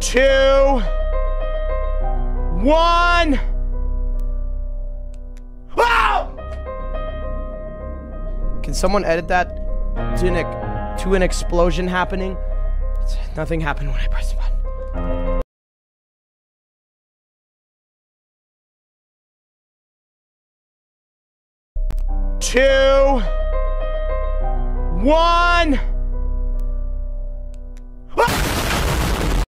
two, one. Ah! Can someone edit that to an, to an explosion happening? Nothing happened when I pressed the button. Two, one.